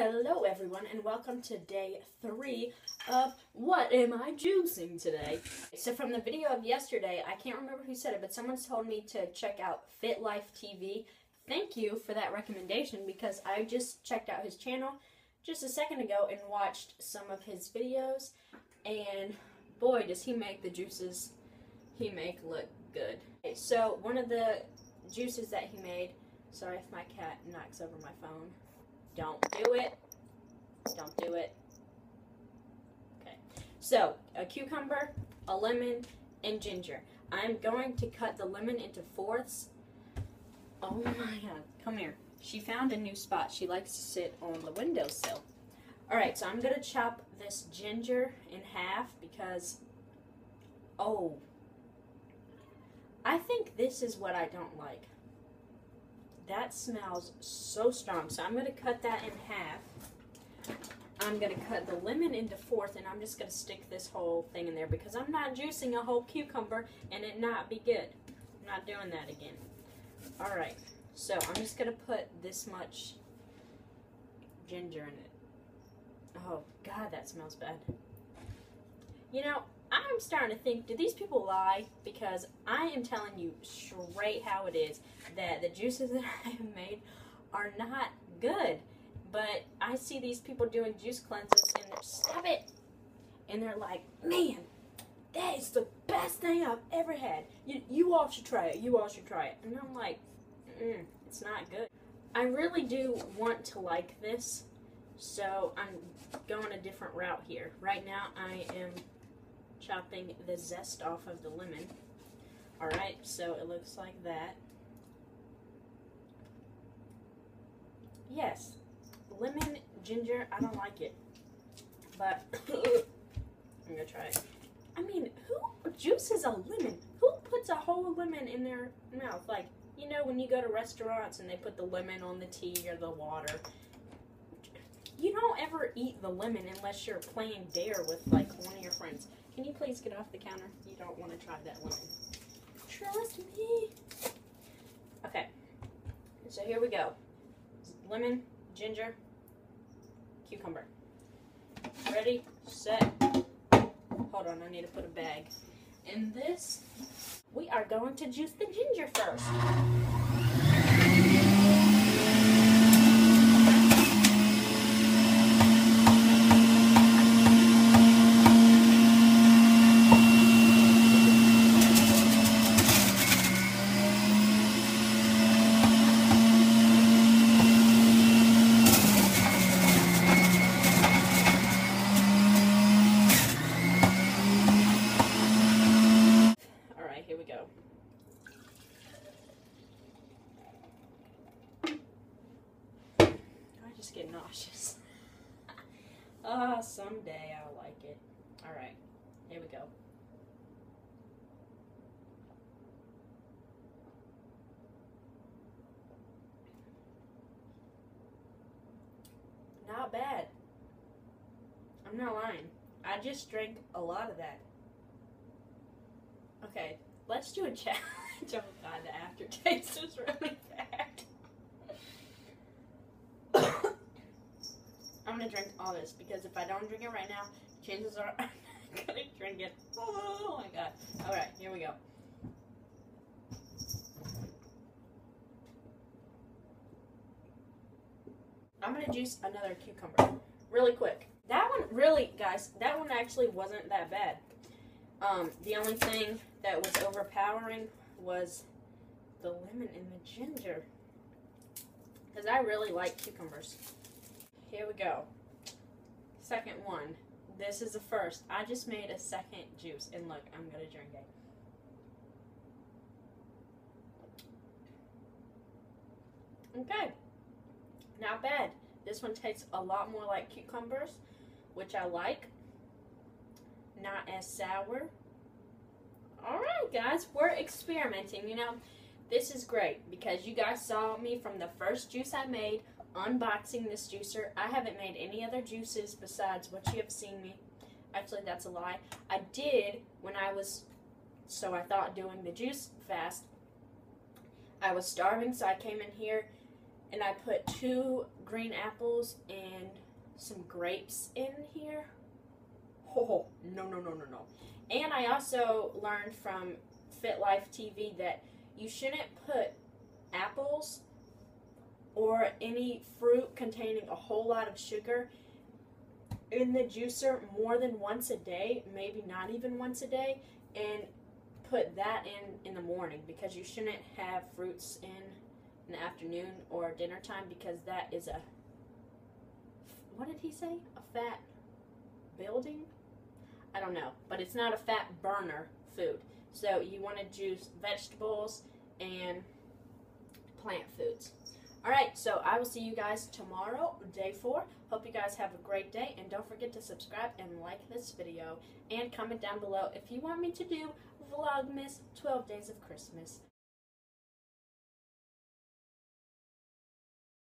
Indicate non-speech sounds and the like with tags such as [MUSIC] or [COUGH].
Hello, everyone, and welcome to day three of What Am I Juicing Today? So, from the video of yesterday, I can't remember who said it, but someone told me to check out Fit Life TV. Thank you for that recommendation because I just checked out his channel just a second ago and watched some of his videos, and boy, does he make the juices he make look good. So, one of the juices that he made, sorry if my cat knocks over my phone. Don't do it. Don't do it. Okay. So, a cucumber, a lemon, and ginger. I'm going to cut the lemon into fourths. Oh my god. Come here. She found a new spot. She likes to sit on the windowsill. Alright, so I'm going to chop this ginger in half because, oh, I think this is what I don't like. That smells so strong. So I'm going to cut that in half. I'm going to cut the lemon into fourth, and I'm just going to stick this whole thing in there because I'm not juicing a whole cucumber and it not be good. I'm not doing that again. All right, so I'm just going to put this much ginger in it. Oh, God, that smells bad. You know, I'm starting to think, do these people lie? Because I am telling you straight how it is that the juices [LAUGHS] that I have made are not good. But I see these people doing juice cleanses and they're stop it, and they're like, man, that is the best thing I've ever had. You you all should try it. You all should try it. And I'm like, mm, it's not good. I really do want to like this, so I'm going a different route here. Right now, I am chopping the zest off of the lemon. Alright, so it looks like that. Yes, lemon, ginger, I don't like it. But, [COUGHS] I'm gonna try it. I mean, who juices a lemon? Who puts a whole lemon in their mouth? Like, you know, when you go to restaurants and they put the lemon on the tea or the water. You don't ever eat the lemon unless you're playing dare with, like, one of your friends. Can you please get off the counter? You don't want to try that lemon. Trust me. Okay. So here we go. Lemon, ginger, cucumber. Ready, set. Hold on, I need to put a bag. In this, we are going to juice the ginger first. Alright, here we go. I just get nauseous. [LAUGHS] Ah, someday I'll like it. Alright, here we go. Not bad. I'm not lying. I just drank a lot of that. Okay, let's do a [LAUGHS] challenge. oh god, the aftertaste is really bad. Gonna drink all this because if I don't drink it right now, chances are [LAUGHS] I'm not gonna drink it. [LAUGHS] Oh my god. Alright, here we go. I'm gonna juice another cucumber really quick. That one, really, guys, that one actually wasn't that bad. Um, the only thing that was overpowering was the lemon and the ginger. Because I really like cucumbers. Here we go. Second one. This is the first. I just made a second juice. And look, I'm to drink it. Okay. Not bad. This one tastes a lot more like cucumbers, which I like not as sour. Alright guys, we're experimenting, you know. This is great because you guys saw me from the first juice I made unboxing this juicer. I haven't made any other juices besides what you have seen me. Actually, that's a lie. I did when I was, so I thought doing the juice fast. I was starving, so I came in here and I put two green apples and some grapes in here. Oh, no, no, no, no, no. And I also learned from Fit Life TV that you shouldn't put apples or any fruit containing a whole lot of sugar in the juicer more than once a day, maybe not even once a day, and put that in in the morning because you shouldn't have fruits in, in the afternoon or dinner time because that is a what did he say? A fat building? I don't know, but it's not a fat burner food. So you want to juice vegetables and plant foods. All right, so I will see you guys tomorrow, day four. Hope you guys have a great day, and don't forget to subscribe and like this video, and comment down below if you want me to do Vlogmas 12 Days of Christmas.